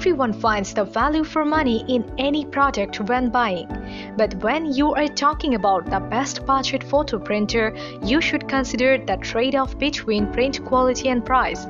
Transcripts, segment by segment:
Everyone finds the value for money in any product when buying. But when you are talking about the best budget photo printer, you should consider the trade off between print quality and price.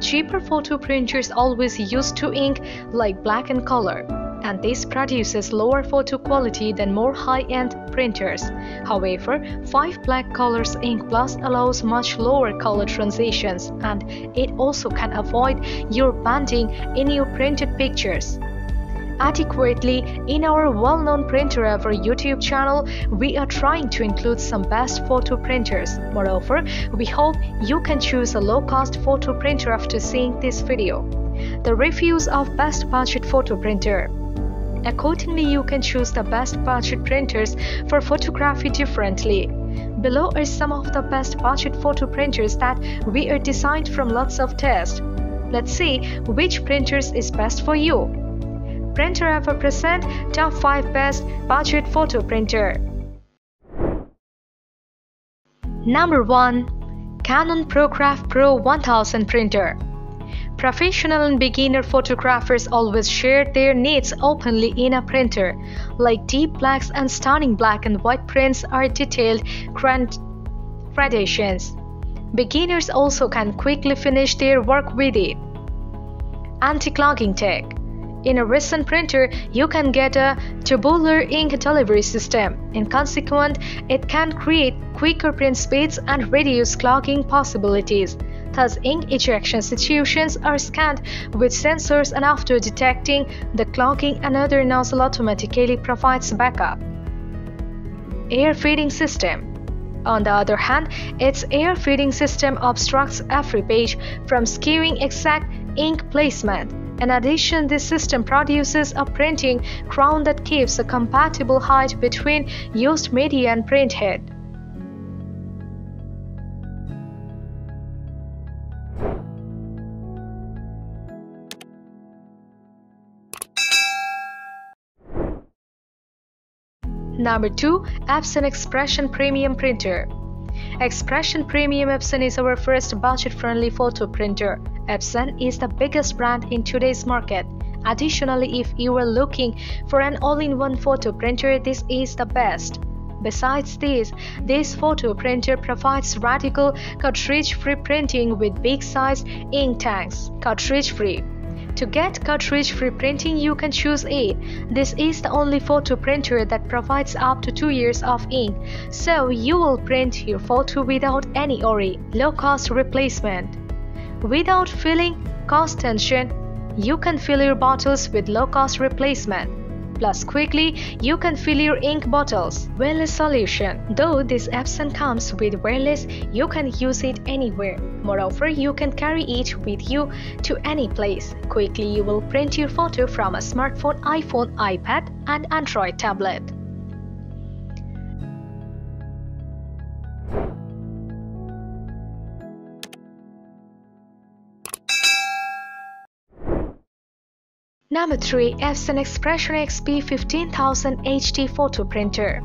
Cheaper photo printers always use two ink like black and color and this produces lower photo quality than more high-end printers. However, 5 black colors ink plus allows much lower color transitions and it also can avoid your banding in your printed pictures adequately in our well-known printer ever YouTube channel, we are trying to include some best photo printers. Moreover, we hope you can choose a low-cost photo printer after seeing this video. The reviews of best budget photo printer. Accordingly, you can choose the best budget printers for photography differently. Below are some of the best budget photo printers that we are designed from lots of tests. Let's see which printers is best for you. Printer ever present top 5 best budget photo printer. Number 1 Canon PROGRAF Pro 1000 printer. Professional and beginner photographers always share their needs openly in a printer, like deep blacks and stunning black and white prints are detailed gradations. Beginners also can quickly finish their work with it. Anti-clogging tech. In a recent printer, you can get a tubular ink delivery system. In consequence, it can create quicker print speeds and reduce clogging possibilities. Thus, ink ejection situations are scanned with sensors and after detecting the clogging another nozzle automatically provides backup. Air feeding system on the other hand, its air feeding system obstructs every page from skewing exact ink placement. In addition, this system produces a printing crown that keeps a compatible height between used media and print Number 2. Epson Expression Premium Printer Expression Premium Epson is our first budget-friendly photo printer. Epson is the biggest brand in today's market. Additionally, if you are looking for an all-in-one photo printer, this is the best. Besides this, this photo printer provides radical cartridge-free printing with big-sized ink tanks. Cartridge-free to get cartridge-free printing, you can choose A. This is the only photo printer that provides up to 2 years of ink, so you will print your photo without any ORI, low-cost replacement. Without feeling cost tension, you can fill your bottles with low-cost replacement. Plus quickly, you can fill your ink bottles. Wireless solution. Though this Epson comes with wireless, you can use it anywhere. Moreover, you can carry it with you to any place. Quickly, you will print your photo from a smartphone, iPhone, iPad, and Android tablet. Number 3. Epson Expression XP 15000 HD Photo Printer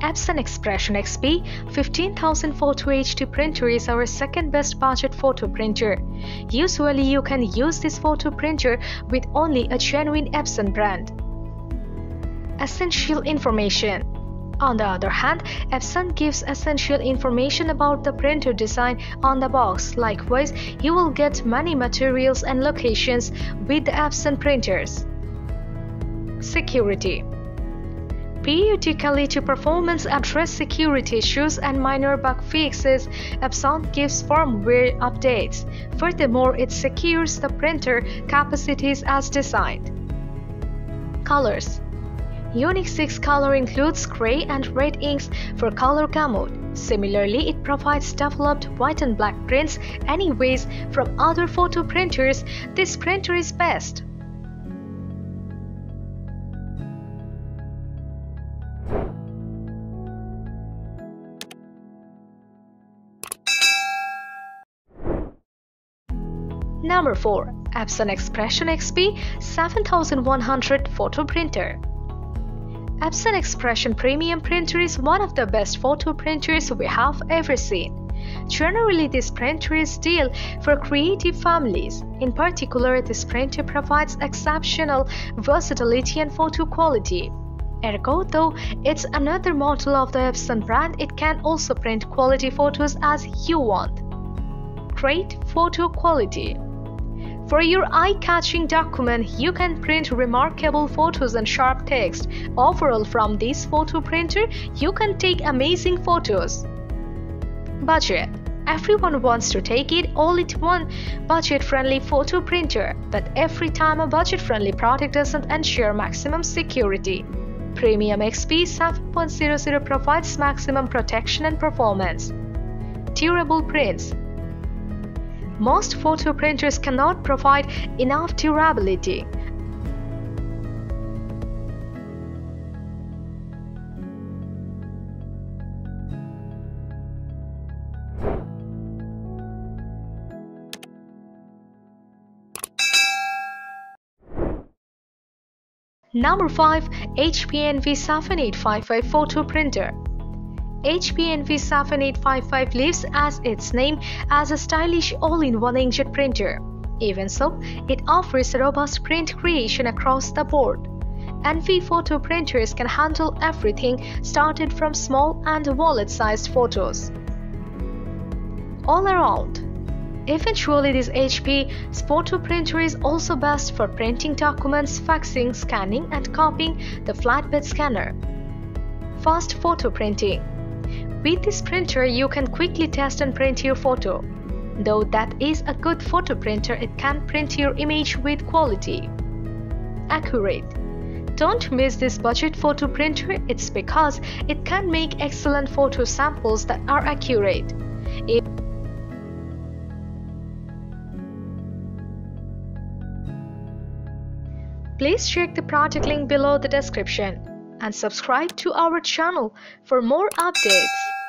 Epson Expression XP 15000 Photo HD printer is our second best budget photo printer. Usually you can use this photo printer with only a genuine Epson brand. Essential information on the other hand, Epson gives essential information about the printer design on the box. Likewise, you will get many materials and locations with the Epson printers. Security Periodically to performance address security issues and minor bug fixes, Epson gives firmware updates. Furthermore, it secures the printer capacities as designed. Colors Unique 6 color includes gray and red inks for color gamut. Similarly, it provides developed white and black prints anyways from other photo printers. This printer is best. Number 4. Epson Expression XP 7100 Photo Printer Epson Expression Premium Printer is one of the best photo printers we have ever seen. Generally, this printer is deal for creative families. In particular, this printer provides exceptional versatility and photo quality. Ergo, though it's another model of the Epson brand, it can also print quality photos as you want. Great photo quality. For your eye-catching document, you can print remarkable photos and sharp text. Overall, from this photo printer, you can take amazing photos. Budget Everyone wants to take it all in one budget-friendly photo printer, but every time a budget-friendly product doesn't ensure maximum security. Premium XP 7.00 provides maximum protection and performance. Durable prints most photo printers cannot provide enough durability. Number 5 HP Envy 7855 Photo Printer HP Envy 7855 lives as its name as a stylish all-in-one inkjet printer. Even so, it offers robust print creation across the board. Envy photo printers can handle everything started from small and wallet-sized photos. All around, Eventually, this HP photo printer is also best for printing documents, faxing, scanning, and copying the flatbed scanner. Fast photo printing with this printer, you can quickly test and print your photo. Though that is a good photo printer, it can print your image with quality. Accurate. Don't miss this budget photo printer, it's because it can make excellent photo samples that are accurate. Please check the product link below the description and subscribe to our channel for more updates.